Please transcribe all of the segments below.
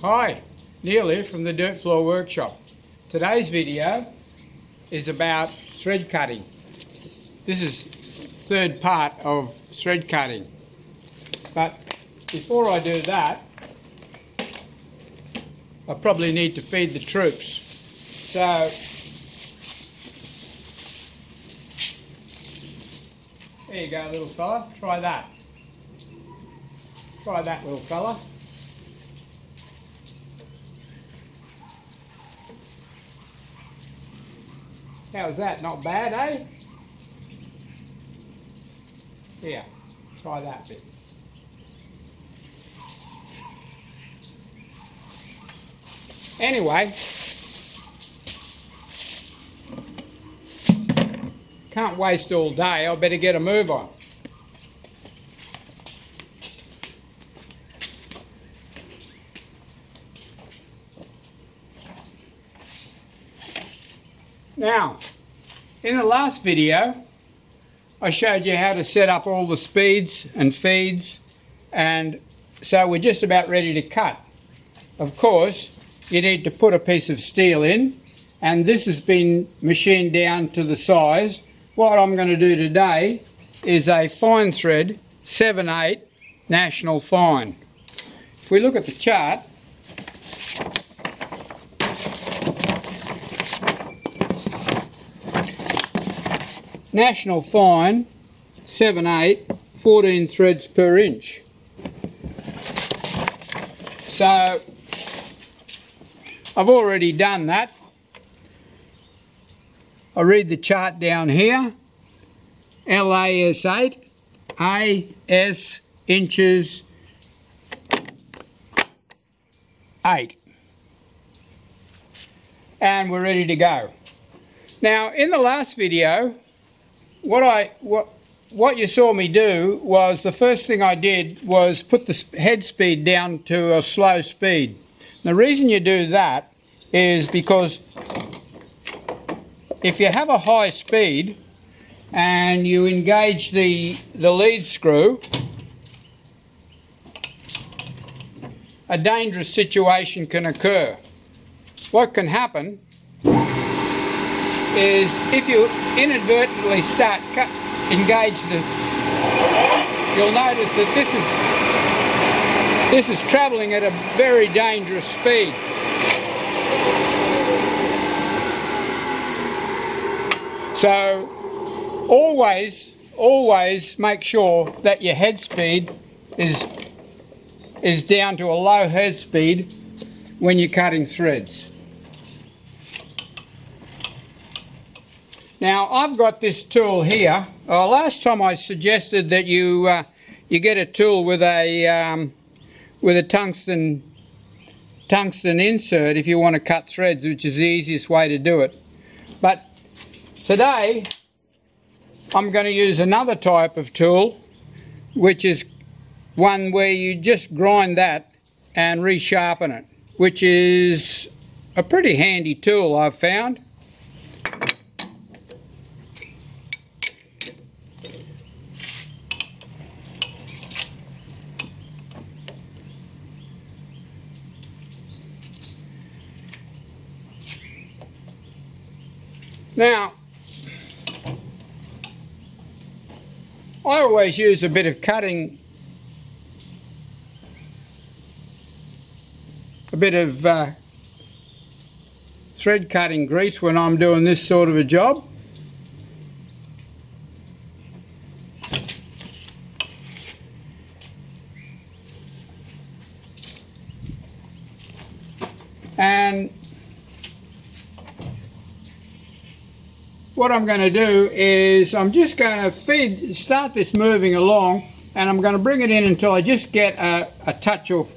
Hi, Neal here from the Dirt Floor Workshop. Today's video is about thread cutting. This is third part of thread cutting. But before I do that, I probably need to feed the troops. So, there you go little fella, try that. Try that little fella. How's that? Not bad, eh? Yeah, try that bit. Anyway, can't waste all day. I better get a move on. Now, in the last video, I showed you how to set up all the speeds and feeds, and so we're just about ready to cut. Of course, you need to put a piece of steel in, and this has been machined down to the size. What I'm going to do today is a fine thread 7-8 National Fine. If we look at the chart, National Fine 7 8 14 threads per inch. So I've already done that. I read the chart down here. LAS 8 AS inches 8 and we're ready to go. Now in the last video what I what what you saw me do was the first thing I did was put the head speed down to a slow speed. The reason you do that is because if you have a high speed and you engage the, the lead screw, a dangerous situation can occur. What can happen is if you inadvertently start cut, engage the, you'll notice that this is this is traveling at a very dangerous speed. So always, always make sure that your head speed is is down to a low head speed when you're cutting threads. Now I've got this tool here. Uh, last time I suggested that you uh, you get a tool with a um, with a tungsten tungsten insert if you want to cut threads, which is the easiest way to do it. But today I'm going to use another type of tool, which is one where you just grind that and resharpen it, which is a pretty handy tool I've found. Now, I always use a bit of cutting, a bit of uh, thread cutting grease when I'm doing this sort of a job. And what I'm going to do is I'm just going to feed, start this moving along and I'm going to bring it in until I just get a, a touch of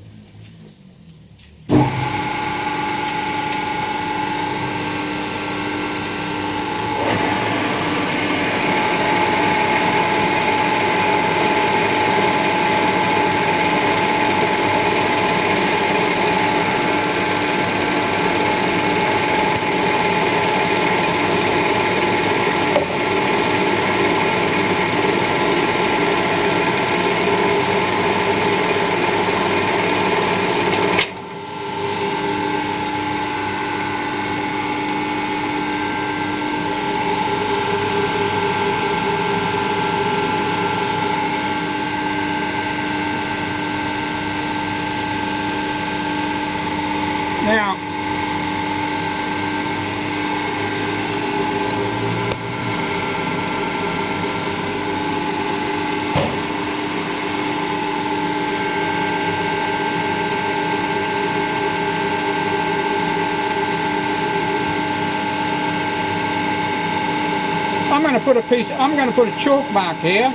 to put a piece, I'm going to put a chalk mark here.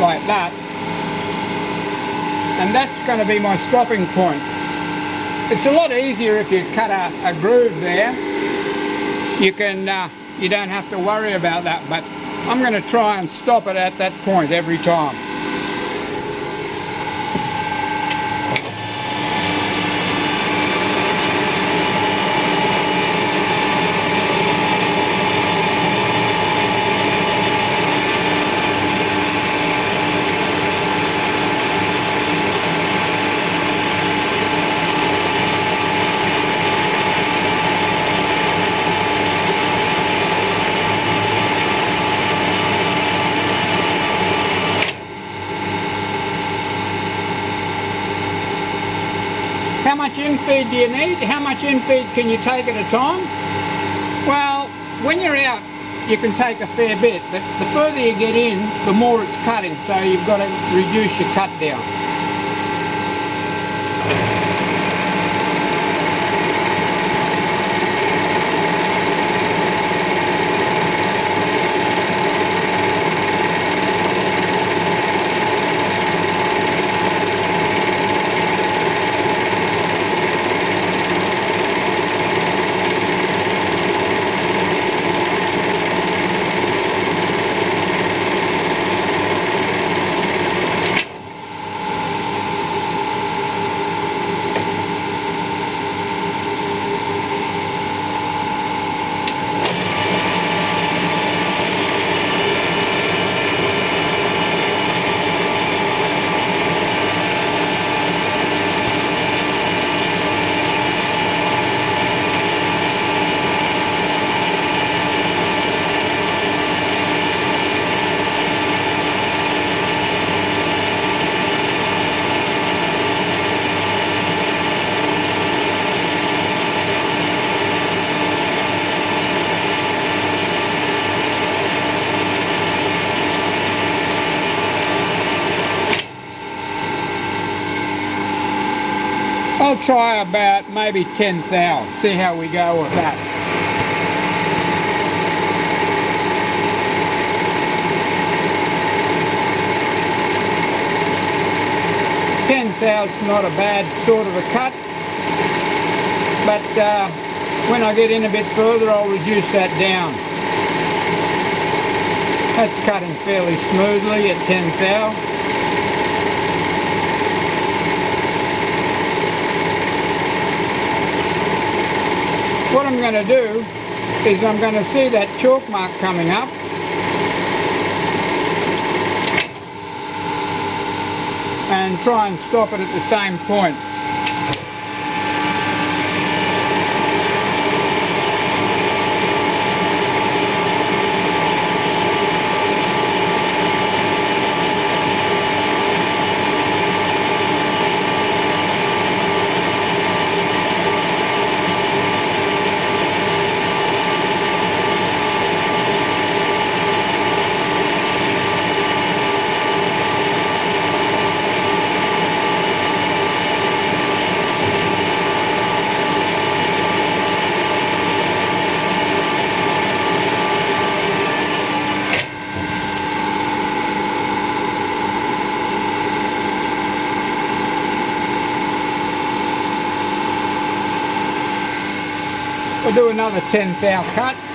Like that. And that's going to be my stopping point. It's a lot easier if you cut a, a groove there. You can, uh, you don't have to worry about that, but I'm going to try and stop it at that point every time. How infeed do you need? How much infeed can you take at a time? Well, when you're out, you can take a fair bit, but the further you get in, the more it's cutting, so you've got to reduce your cut down. Try about maybe 10 thou. See how we go with that. Ten thou's not a bad sort of a cut, but uh, when I get in a bit further I'll reduce that down. That's cutting fairly smoothly at 10 thou. Going to do is I'm going to see that chalk mark coming up and try and stop it at the same point. Another 10 thou cut.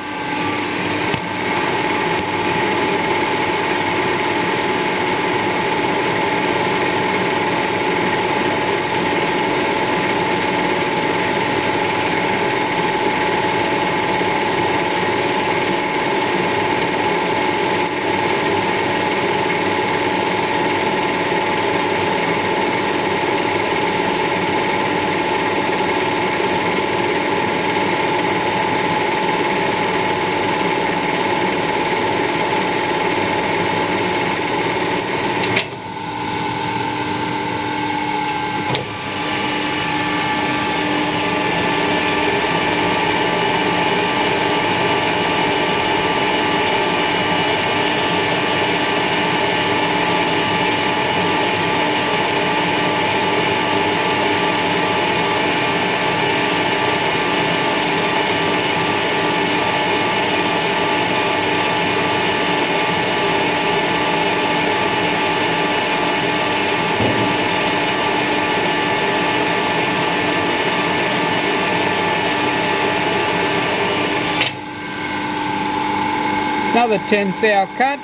Another 10 thou cut.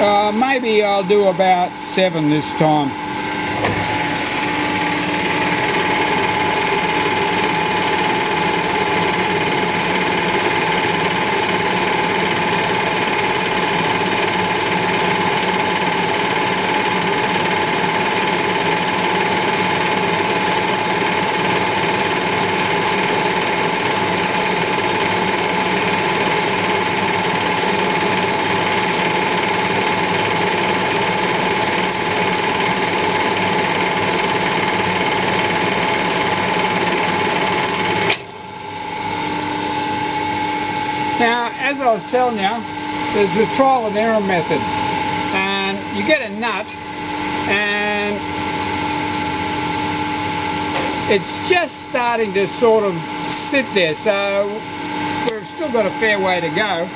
Uh, maybe I'll do about seven this time. Now, as I was telling you, there's the trial and error method. And you get a nut and it's just starting to sort of sit there. So we've still got a fair way to go.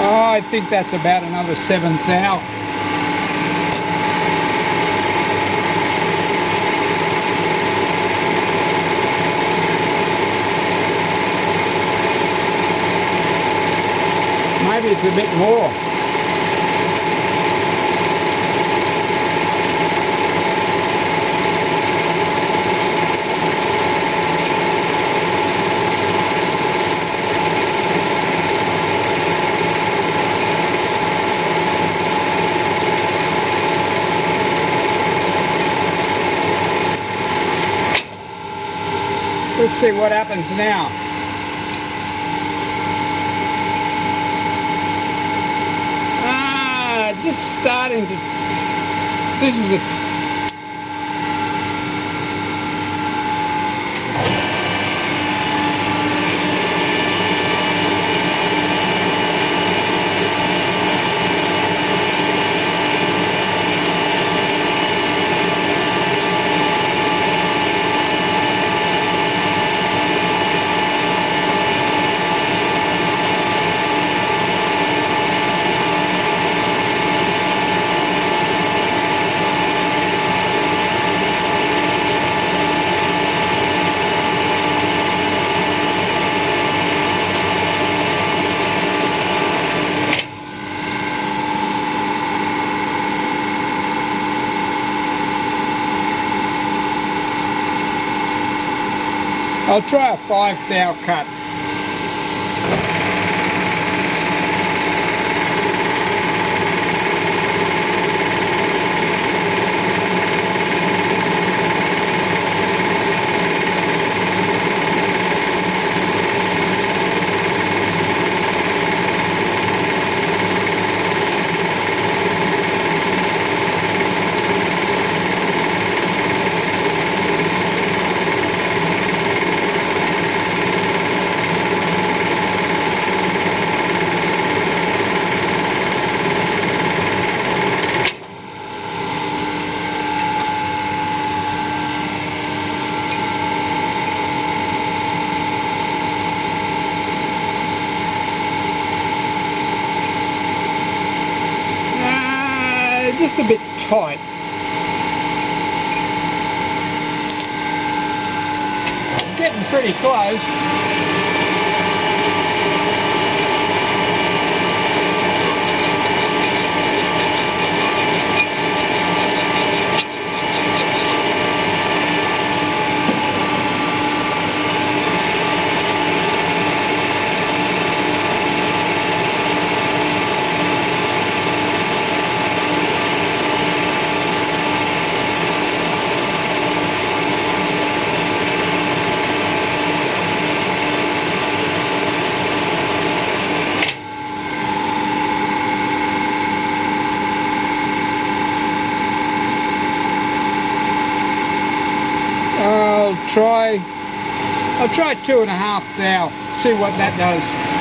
Oh, I think that's about another 7,000. Maybe it's a bit more. See what happens now. Ah, just starting to. This is a. I'll try a five thou cut. Bit tight. Getting pretty close. I'll try I'll try two and a half now see what that does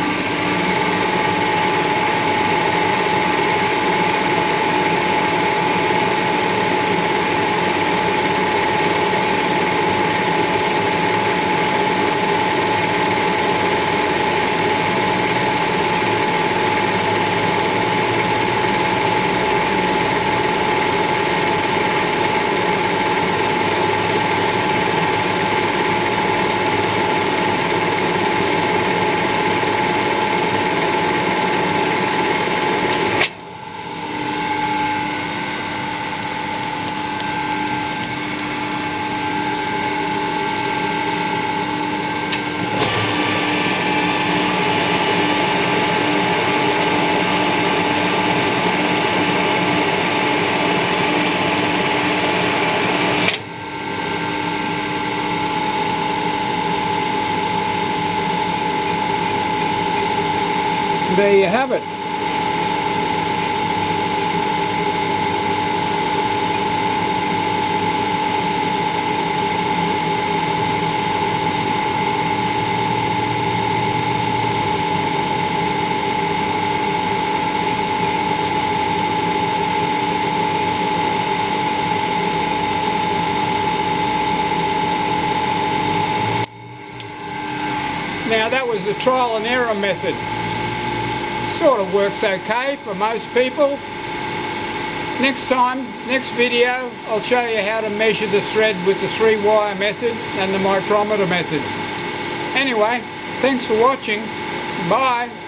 there you have it Now that was the trial and error method. Sort of works okay for most people. Next time, next video, I'll show you how to measure the thread with the three wire method and the micrometer method. Anyway, thanks for watching. Bye.